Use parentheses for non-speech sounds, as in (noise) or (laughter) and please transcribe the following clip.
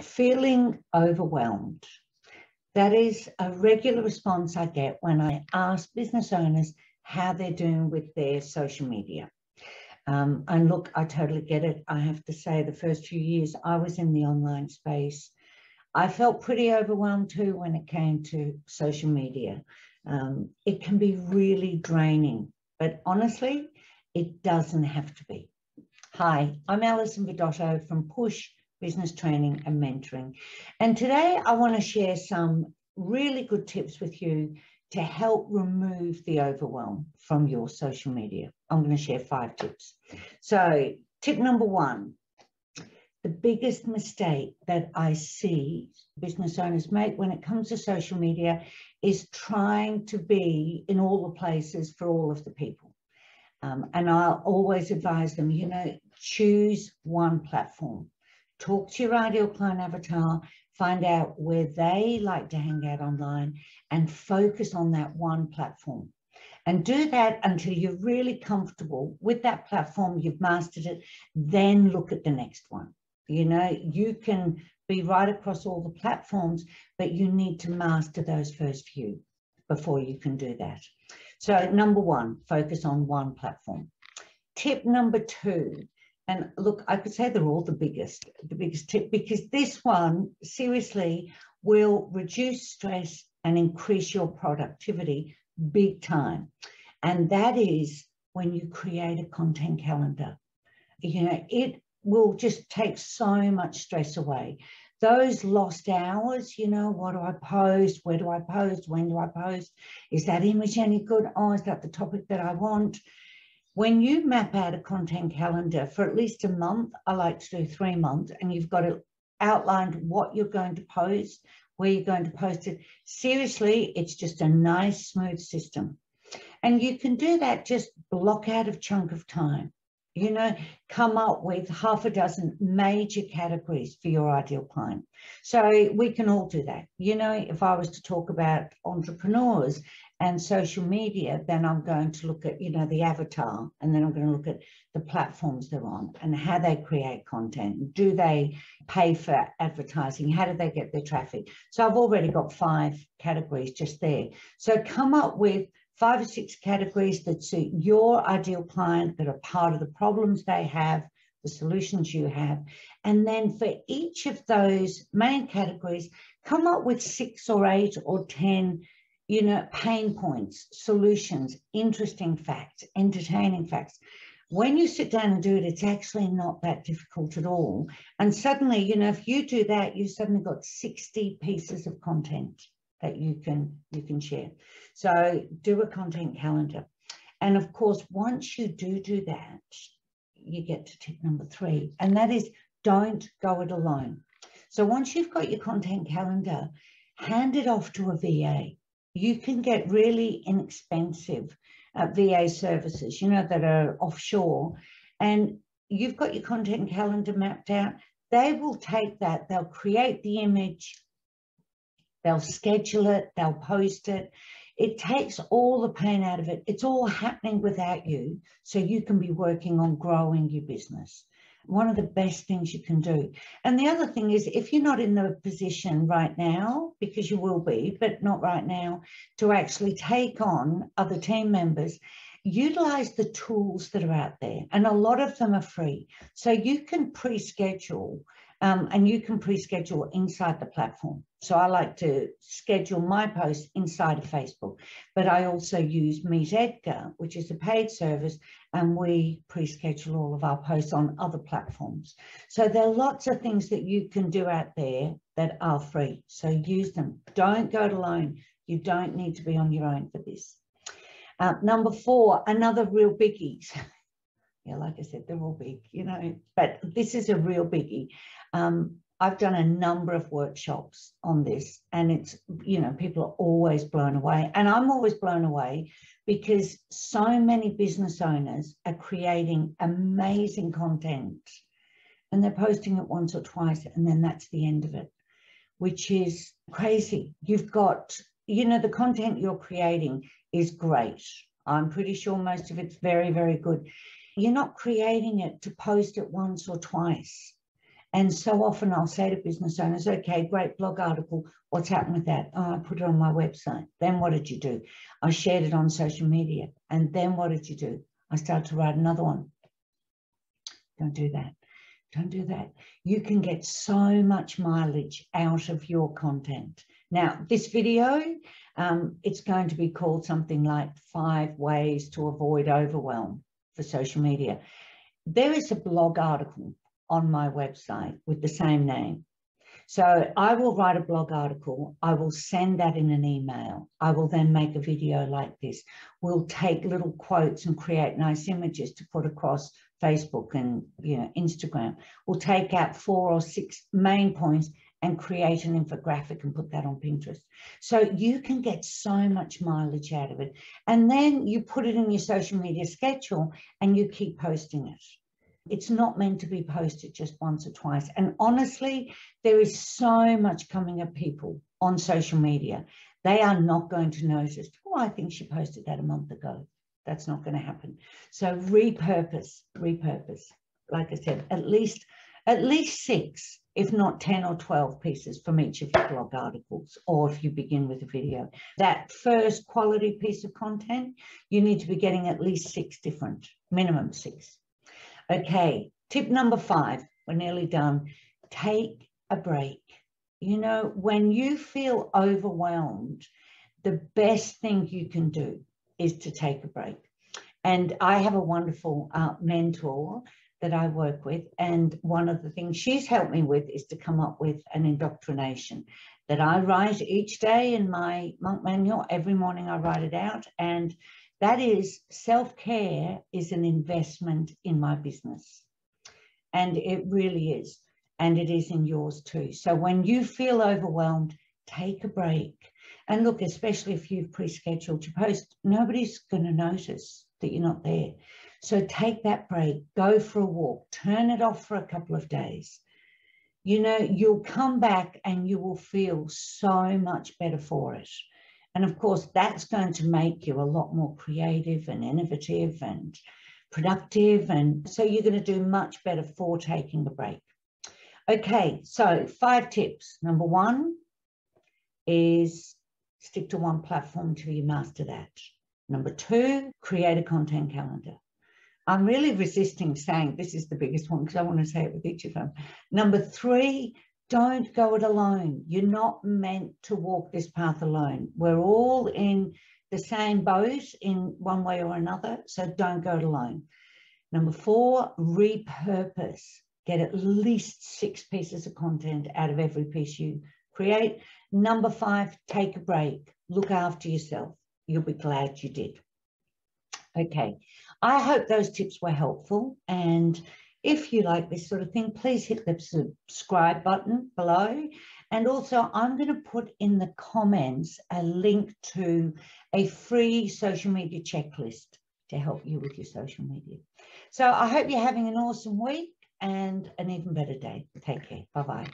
feeling overwhelmed. That is a regular response I get when I ask business owners how they're doing with their social media. Um, and look, I totally get it. I have to say, the first few years I was in the online space, I felt pretty overwhelmed too when it came to social media. Um, it can be really draining, but honestly, it doesn't have to be. Hi, I'm Alison Vidotto from Push Business Training and Mentoring. And today I want to share some really good tips with you to help remove the overwhelm from your social media. I'm going to share five tips. So, tip number one the biggest mistake that I see business owners make when it comes to social media is trying to be in all the places for all of the people. Um, and I'll always advise them, you know, choose one platform. Talk to your ideal client avatar, find out where they like to hang out online and focus on that one platform. And do that until you're really comfortable with that platform, you've mastered it, then look at the next one. You know, you can be right across all the platforms, but you need to master those first few before you can do that. So number one, focus on one platform. Tip number two, and look, I could say they're all the biggest, the biggest tip, because this one seriously will reduce stress and increase your productivity big time. And that is when you create a content calendar. You know, it will just take so much stress away. Those lost hours, you know, what do I post? Where do I post? When do I post? Is that image any good? Oh, is that the topic that I want? When you map out a content calendar for at least a month, I like to do three months, and you've got it outlined what you're going to post, where you're going to post it. Seriously, it's just a nice, smooth system. And you can do that, just block out a chunk of time you know, come up with half a dozen major categories for your ideal client. So we can all do that. You know, if I was to talk about entrepreneurs and social media, then I'm going to look at, you know, the avatar, and then I'm going to look at the platforms they're on and how they create content. Do they pay for advertising? How do they get their traffic? So I've already got five categories just there. So come up with five or six categories that suit your ideal client that are part of the problems they have, the solutions you have. And then for each of those main categories, come up with six or eight or 10 you know, pain points, solutions, interesting facts, entertaining facts. When you sit down and do it, it's actually not that difficult at all. And suddenly, you know, if you do that, you've suddenly got 60 pieces of content that you can you can share. So do a content calendar. And of course, once you do do that, you get to tip number three, and that is don't go it alone. So once you've got your content calendar, hand it off to a VA. You can get really inexpensive uh, VA services, you know, that are offshore, and you've got your content calendar mapped out. They will take that, they'll create the image, They'll schedule it, they'll post it. It takes all the pain out of it. It's all happening without you, so you can be working on growing your business. One of the best things you can do. And the other thing is, if you're not in the position right now, because you will be, but not right now, to actually take on other team members, utilize the tools that are out there. And a lot of them are free. So you can pre schedule um, and you can pre-schedule inside the platform. So I like to schedule my posts inside of Facebook, but I also use Meet Edgar, which is a paid service, and we pre-schedule all of our posts on other platforms. So there are lots of things that you can do out there that are free. So use them. Don't go it alone. You don't need to be on your own for this. Uh, number four, another real biggie. (laughs) yeah, like I said, they're all big, you know, but this is a real biggie. Um, I've done a number of workshops on this, and it's, you know, people are always blown away. And I'm always blown away because so many business owners are creating amazing content and they're posting it once or twice, and then that's the end of it, which is crazy. You've got, you know, the content you're creating is great. I'm pretty sure most of it's very, very good. You're not creating it to post it once or twice And so often I'll say to business owners, okay, great blog article. What's happened with that? Oh, I put it on my website. Then what did you do? I shared it on social media. And then what did you do? I started to write another one. Don't do that. Don't do that. You can get so much mileage out of your content. Now, this video, um, it's going to be called something like five ways to avoid overwhelm for social media. There is a blog article on my website with the same name. So I will write a blog article. I will send that in an email. I will then make a video like this. We'll take little quotes and create nice images to put across Facebook and you know Instagram. We'll take out four or six main points and create an infographic and put that on Pinterest. So you can get so much mileage out of it. And then you put it in your social media schedule and you keep posting it. It's not meant to be posted just once or twice. And honestly, there is so much coming at people on social media. They are not going to notice, oh, I think she posted that a month ago. That's not going to happen. So repurpose, repurpose. Like I said, at least at least six, if not 10 or 12 pieces from each of your blog articles, or if you begin with a video. That first quality piece of content, you need to be getting at least six different, minimum six. Okay, tip number five, we're nearly done. Take a break. You know, when you feel overwhelmed, the best thing you can do is to take a break. And I have a wonderful uh, mentor that I work with. And one of the things she's helped me with is to come up with an indoctrination that I write each day in my monk manual. Every morning I write it out. And that is self care is an investment in my business. And it really is. And it is in yours too. So when you feel overwhelmed, take a break. And look, especially if you've pre scheduled your post, nobody's going to notice that you're not there. So take that break, go for a walk, turn it off for a couple of days. You know, you'll come back and you will feel so much better for it. And of course, that's going to make you a lot more creative and innovative and productive. And so you're going to do much better for taking a break. Okay, so five tips. Number one is stick to one platform until you master that. Number two, create a content calendar. I'm really resisting saying this is the biggest one because I want to say it with each of them. Number three, don't go it alone. You're not meant to walk this path alone. We're all in the same boat in one way or another, so don't go it alone. Number four, repurpose. Get at least six pieces of content out of every piece you create. Number five, take a break. Look after yourself. You'll be glad you did. Okay, I hope those tips were helpful. And if you like this sort of thing, please hit the subscribe button below. And also, I'm going to put in the comments a link to a free social media checklist to help you with your social media. So I hope you're having an awesome week and an even better day. Take care. Bye-bye.